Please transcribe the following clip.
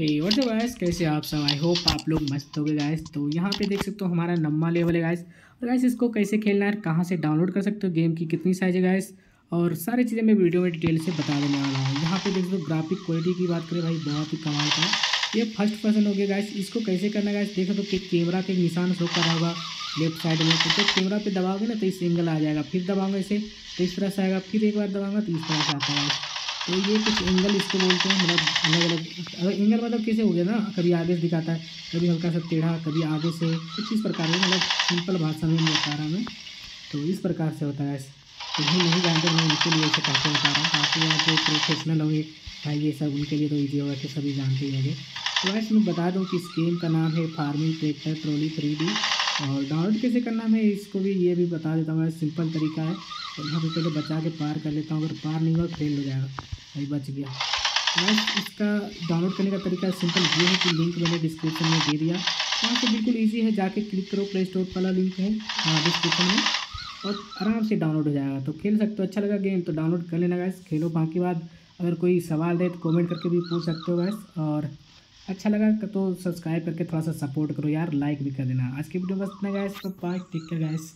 हे WhatsApp guys कैसे आप सब? आई होप आप लोग मस्त हो गए गाइस तो यहाँ पे देख सकते हो हमारा नम्मा लेवल है गाइस और गाइस इसको कैसे खेलना है कहाँ से डाउनलोड कर सकते हो? गेम की कितनी साइज़ है गाइस और सारी चीज़ें मैं वीडियो में डिटेल से बता देने वाला हूँ। यहाँ पे देख सकते हो ग्राफिक क्वालिटी की बात करें, भाई, बहुत ही कमाल का। है ये फ़र्स्ट पर्सन हो गया गाइस इसको कैसे करना गाइस देखो तो कैमरा के निशान शो कर होगा लेफ़्ट साइड में। तो कैमरा पे दबाओगे ना तो इस एंगल आ जाएगा। फिर दबाऊँगा इसे तो इस तरह से आएगा, फिर एक बार दबाऊँगा तो इस तरह से आता है तो ये कुछ एंगल इसको बोलते हैं मतलब अलग अलग अगर एंगल मतलब कैसे हो गया ना, कभी आगे से दिखाता है, कभी हल्का सा टेढ़ा, कभी आगे से कुछ इस प्रकार में मतलब सिंपल भाषा में बता रहा मैं तो इस प्रकार से होता है तो भी नहीं जानते, मैं उनके लिए ऐसे कैसे बता रहा हूँ काफ़ी यहाँ पे प्रोफेशनल होंगे, भाई ये सब उनके लिए तो ईजी होगा कि सभी जानते ही होंगे। तो वैसे मैं बता दूँ कि इस गेम का नाम है फ़ार्मिंग ट्रैक्टर ट्रॉली थ्री और डाउनलोड कैसे करना है इसको भी ये भी बता देता हूँ सिंपल तरीका है। और यहाँ पे पहले बचा के पार कर लेता हूँ, अगर पार नहीं हुआ फेल हो जाएगा। भाई, बच गया। बस इसका डाउनलोड करने का तरीका सिंपल ये है कि लिंक मैंने डिस्क्रिप्शन में दे दिया। वहाँ से बिल्कुल ईजी है, जाके क्लिक करो प्ले स्टोर वाला लिंक है हाँ डिस्क्रिप्शन में। और आराम से डाउनलोड हो जाएगा। तो खेल सकते हो अच्छा लगा गेम तो डाउनलोड कर लेना गैस खेलो, बाकी बाद अगर कोई सवाल रहे तो कमेंट करके भी पूछ सकते हो गैस और अच्छा लगा तो सब्सक्राइब करके थोड़ा सा सपोर्ट करो यार लाइक भी कर देना। आज की वीडियो बस इतना गैस तो बाय टेक केयर गैस